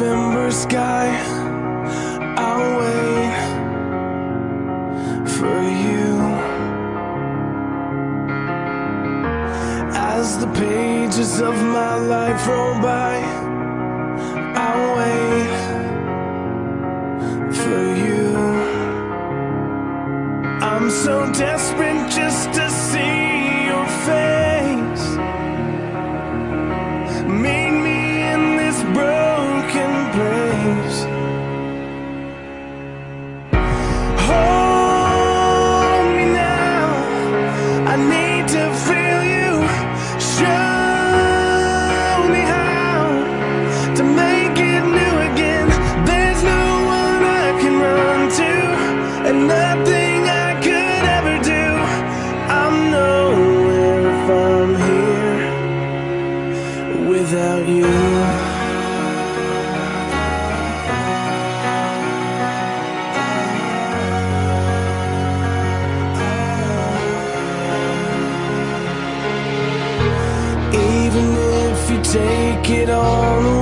November sky I'll wait for you. As the pages of my life roll by I'll wait for you. I'm so desperate just to see nothing I could ever do. I'm nowhere if I'm here without you. Even if you take it all away,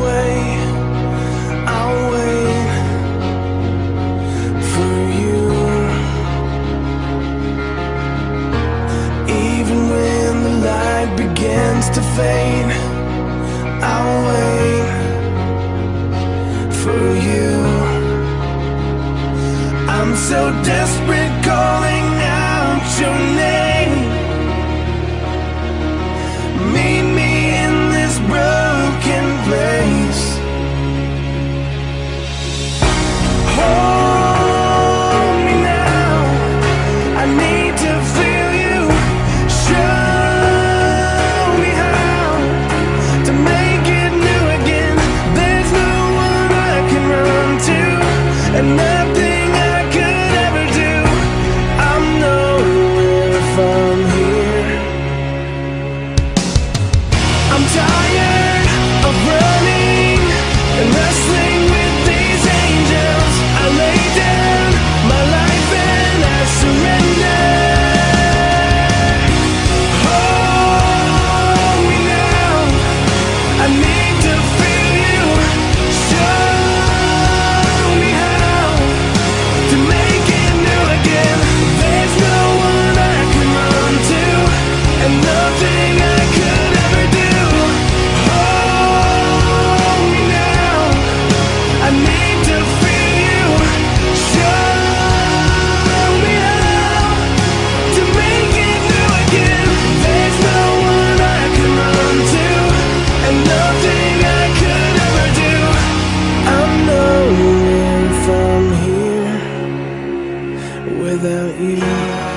to fade, I'll wait for you. I'm so desperate calling out your name. And nothing. without you.